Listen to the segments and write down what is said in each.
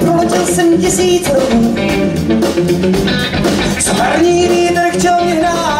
Proletěl jsem tisíc roků, Severní vítr chtěl mě hrát.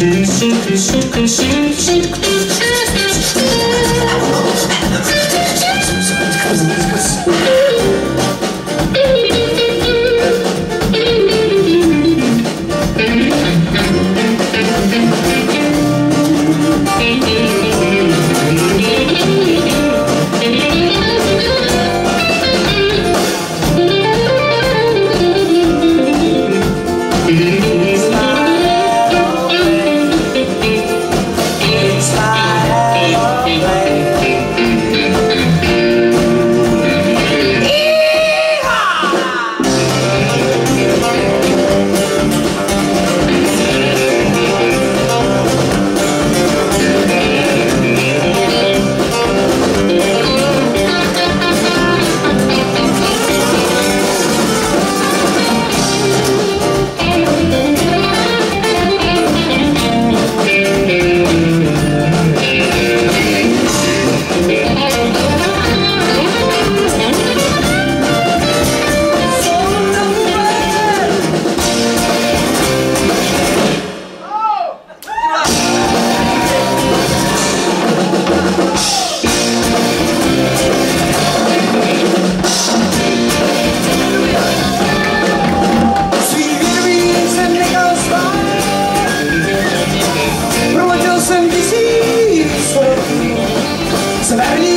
Thank you. Barrio